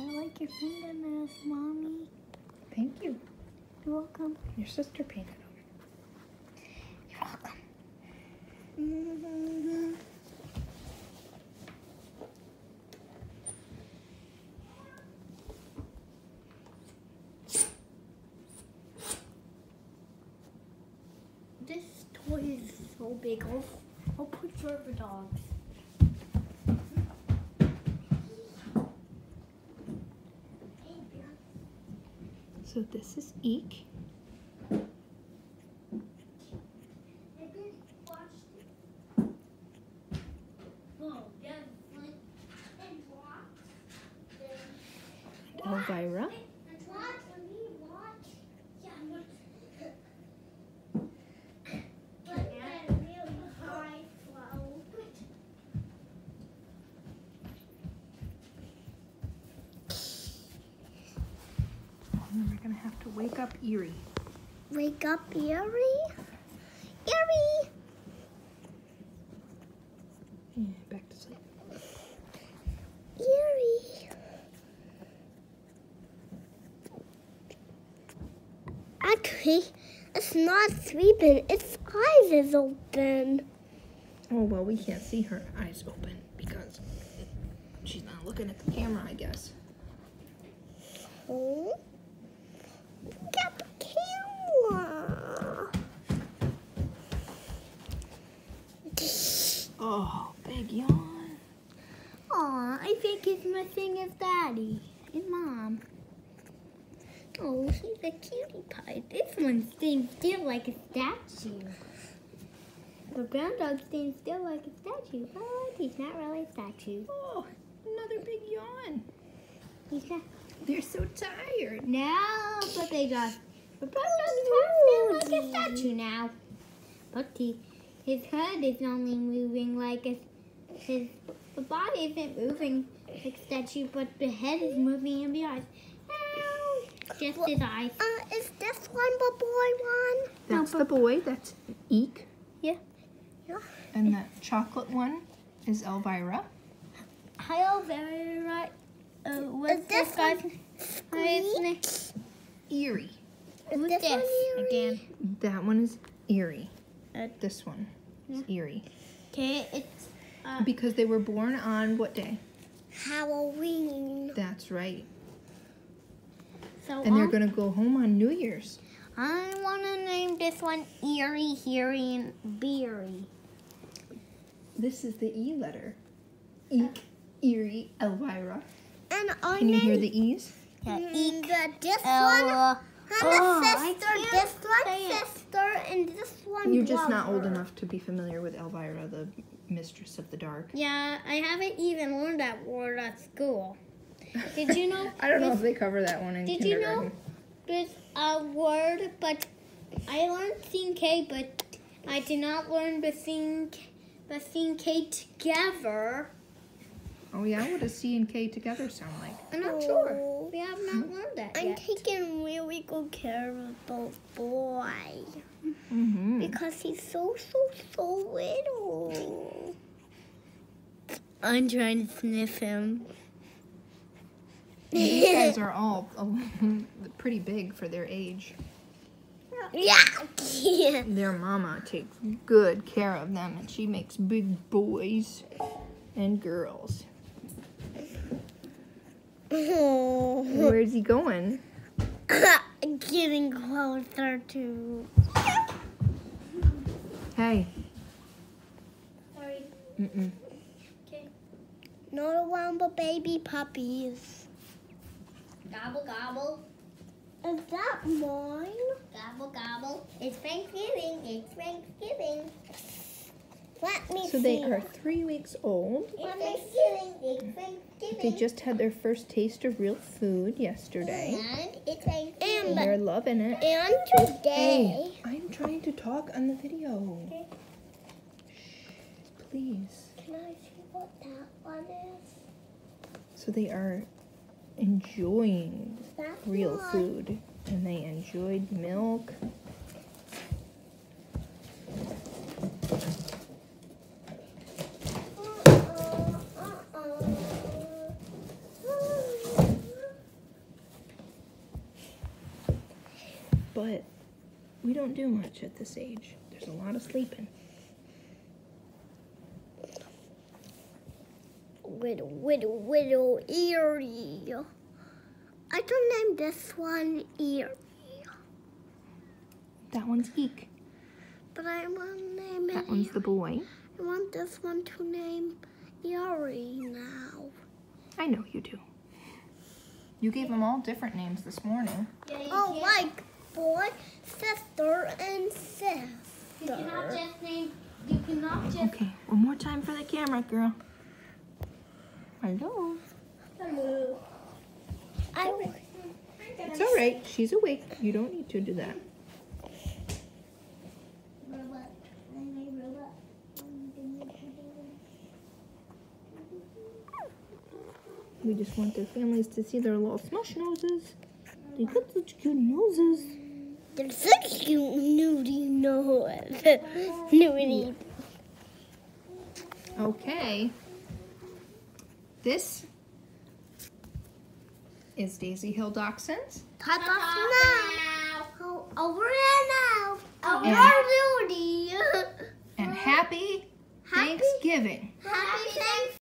I like your fingernails, mommy. Thank you. You're welcome. Your sister painted them. You're welcome. Mm-hmm. This toy so big. I'll, put your dogs. So this is Eek. Elvira. To wake up Eerie. Wake up, Eerie. Eerie. Yeah, back to sleep. Eerie. Actually, it's not sleeping. Its eyes is open. Oh well, we can't see her eyes open because she's not looking at the camera, I guess. Oh. Get the camera. Oh, big yawn. Aw, I think he's missing his daddy and mom. Oh, he's a cutie pie. This one stands still like a statue. The brown dog stands still like a statue, but he's not really a statue. Oh, another big yawn. He's not. They're so tired. No, but they just. The brown dog stands like a statue now. But he, his head is only moving like a. His the body isn't moving like a statue, but the head is moving and the eyes. Ow, Just his eyes. Uh, is this one the boy one? That's the boy. That's Eek. Yeah. Yeah. And the chocolate one is Elvira. Hi, Elvira. right. Uh, what's this guy's Hi, his name? Eerie. Who's this again? That one is Eerie. Uh, This one is Eerie. Okay, it's uh, Because they were born on what day? Halloween. That's right. So And they're um, gonna go home on New Year's. I want to name this one Eerie, Heary, and Beery. This is the E letter. Eek, Eerie, Elvira. And I Can you hear the E's? yeah, Eek, this Ella. And Oh, sister, this one sister, and this one You're just not old enough to be familiar with Elvira, the mistress of the dark. Yeah, I haven't even learned that word at school. Did you know? I don't know if they cover that one in Did you know there's a uh, word, but I learned sing K, but I did not learn the sing the sing K together. Oh yeah, what does C and K together sound like? I'm not sure. We have not learned that I'm yet. taking really good care of the boy Mm-hmm. because he's so so so little. I'm trying to sniff him. These guys are all pretty big for their age. Yeah. yeah. Their mama takes good care of them, and she makes big boys and girls. Where's he going? Getting closer to. Hey. Sorry. Mm-mm. Okay. Not around the baby puppies. Gobble gobble. Is that mine? Gobble gobble. It's Thanksgiving. It's Thanksgiving. So they are three weeks old. It's Thanksgiving. It's They just had their first taste of real food yesterday. and it's And they're loving it. And today. Hey, I'm trying to talk on the video. Okay. Shh, please. Can I see what that one is? So they are enjoying That's real food. And they enjoyed milk but we don't do much at this age. There's a lot of sleeping. Little, little, little Eerie. I can name this one Eerie, That one's Eek. but I want to name That it. one's the boy. I want this one to name Eerie now. I know you do. You gave them all different names this morning. Yeah, Oh, can't- like boy, sister, and You cannot sister. just name. You cannot just. Okay, one more time for the camera, girl. Hello. Hello. I, It's all right. She's awake. You don't need to do that. Robot. I'm a robot. We just want their families to see their little smush noses. They got such cute noses. There's such cute nudie nose. nudie. Okay. This is Daisy Hill Dachshunds. Cut off now. Over and out. And- Over nudie. And happy, Happy- Thanksgiving. Happy Thanksgiving.